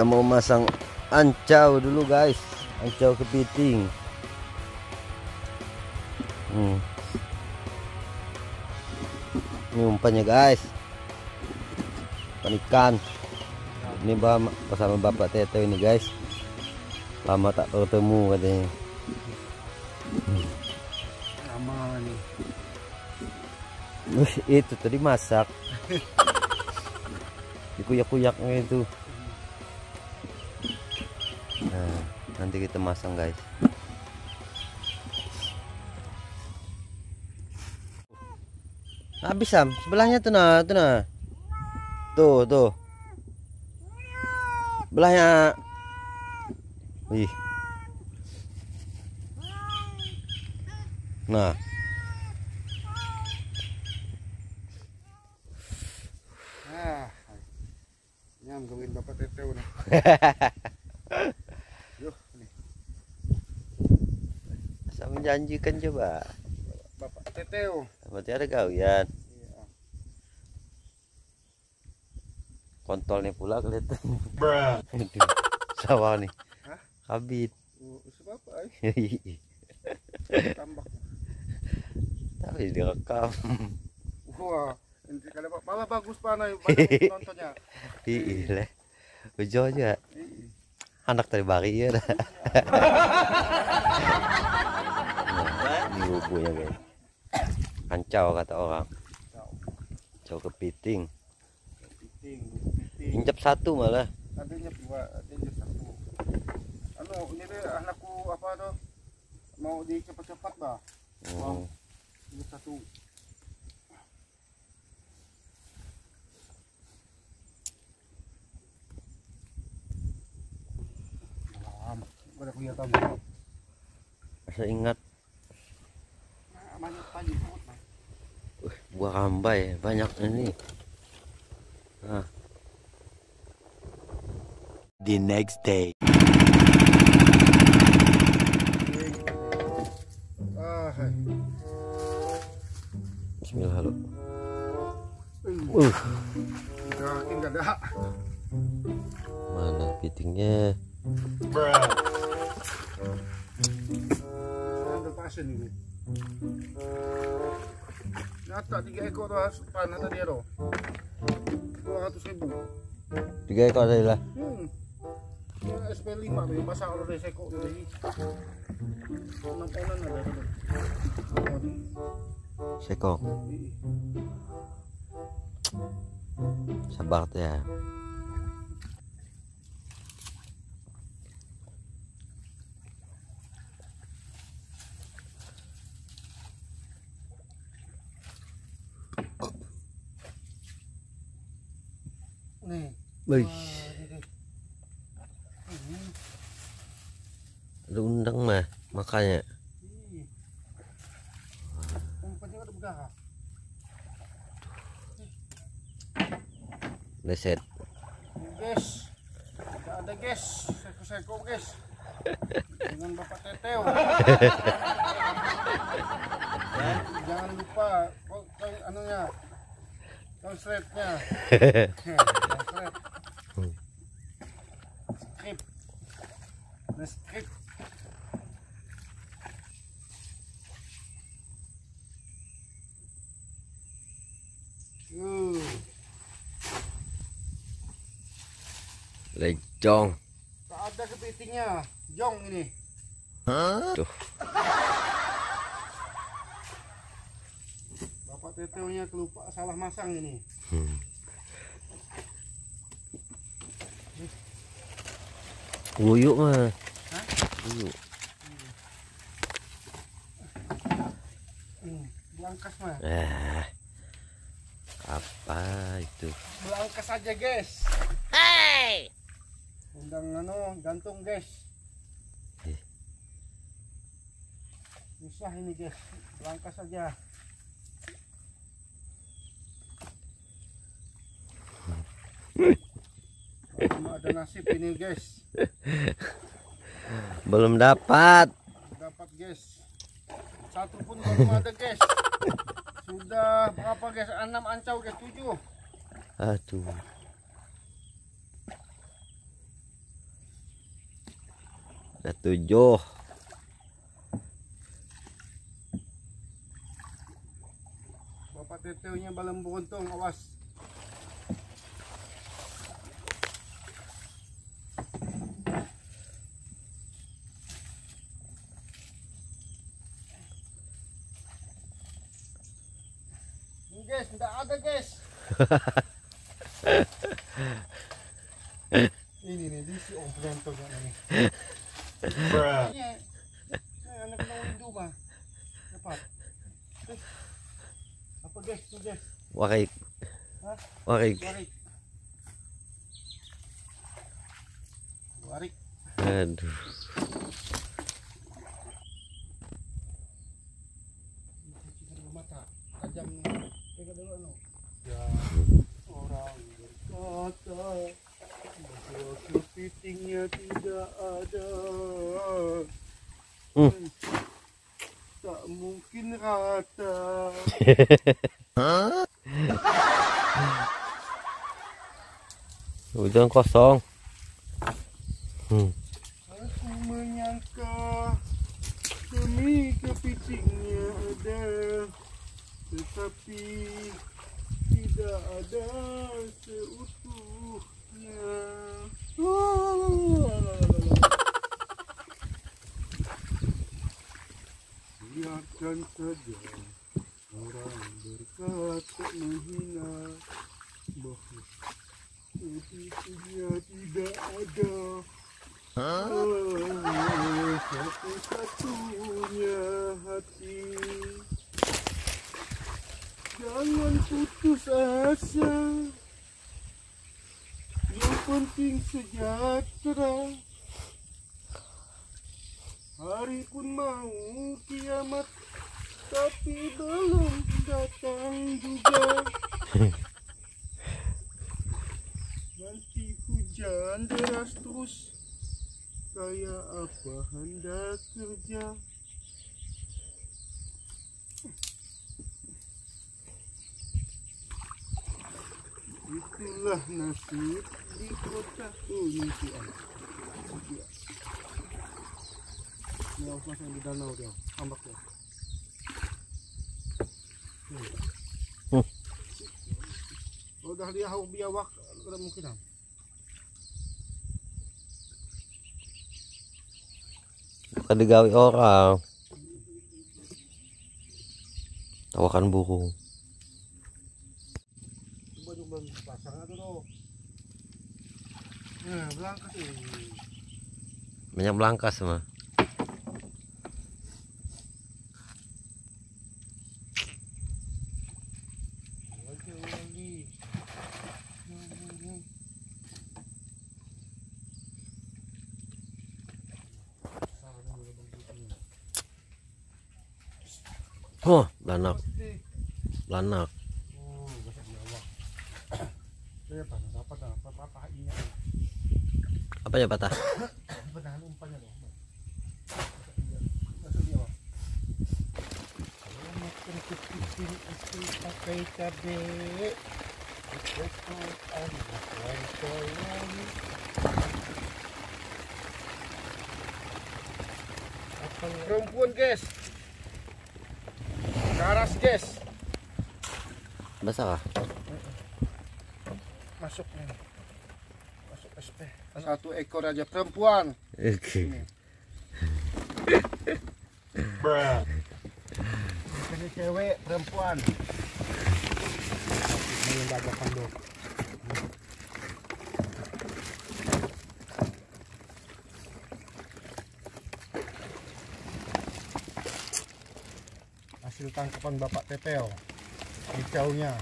kita mau masang ancau dulu guys. Ancau kepiting. Hmm. ini umpannya guys. Umpan ikan. Ini bersama bapak Tete ini guys. Lama tak bertemu katanya. Lama nih itu tadi masak. Dikuyak-kuyaknya itu nanti kita masang guys. Habis sam. Sebelahnya tuh nah tuh nah. Tuh tuh. Sebelahnya. Wih. Nah. Ah nyam gawin bapak teteo na yuk nih Saya menjanjikan coba. Bapak teteo berarti ada gawian iya. Kontolnya pula kelihatan. Aduh, sawah nih. Hah? kabit oh, sebab ay tambak tapi direkam. Wah nanti kalau malah bagus pa na yung banyak nontonnya. Iya Ujo aja. Anak dari bari ya ini bubunya guys kancau kata orang. Tao. Kacau kepiting piting piting injap satu malah. Adanya dua adanya satu. Ano ini deh anakku apa tuh? Mau di cepat-cepat ba Hmm. satu. Malam, ada kelihatan Masa ingat banyak uh, buah rambai banyak ini. Nah. the next day ini. Nyata tiga ekor tuh tadi ya loh. Dua ratus ribu. tiga ekor tadi lah Hmm. Yang SP 5 tuh yang pasang oleh seko tuh ini. Enam ponan ada tuh. Sabar ya Nih. Wih, ada undang mah makanya leset Guys, tidak ada guys, seko-seko guys. Dengan Bapak Teteo. Jangan lupa kok kok anunya. Konsletnya. Konslet. Strip. Strip. Lejong tak ada kepitingnya. Jong ini. tuh Bapak Teteo-nya kelupa salah masang ini. hmm. Wuyuk mah Hah? Wuyuk Hmm, belangkas mah. eh apa itu Belangkas aja, guys. Hey! Undang ano, gantung, guys. Eh. Susah ini, guys. Belangkas aja. Cuma ada nasib ini, guys. belum dapat Dapat, guys. Satu pun belum ada, guys. Sudah berapa, guys? Enam ancau, guys. Tujuh. aduh Ada tujuh. Bapak teteunya balam buntong awas. Guys, tidak ada guys. ini nih, di si om penonton yang ini. Ini anak ng window ba? Dapat. Apa guys, Ini, guys. Warik. Hah? Warik. Warik. Warik. Aduh. Berkata bahwa kepitingnya tidak ada Hmm. tak mungkin rata Hujan kosong. Hmm. aku menyangka demi kepitingnya ada tetapi tidak ada seutuhnya biarkan saja orang berkata menghina bahwa kepitingnya tidak ada. Oh, satu-satunya hati Jangan putus asa. Yang penting sejahtera. Hari pun mau kiamat Tapi belum datang juga. Nanti hujan deras terus. Kayak apa hendak kerja Itulah nasib di kota Untian Ini harus masang di danau dia Ambak Hmm. Oh, dah dia hau biawak kemungkinan Bukan digawe orang. Tawakan burung. Coba coba pasang aja tuh. Nah, eh. Banyak belangkas mah. Lagi lagi. Hmm, hmm, hmm. Sarang dulu bang putihnya. Oh, belanak, Pasti. belanak. Oh, besar biawak. Saya apa? Dapat dah. Apa-apa ini. Apa ya patah? Benar umpannya loh. Masuk biawak. Kalau makan pakai cabai. Itu anak wantoyan. Perempuan guys. Karas guys. Basah? Masuk nih. Satu ekor aja perempuan. Oke. Ini cewek perempuan. Ini. Hasil tangkapan Bapak Teteo. Hijaunya.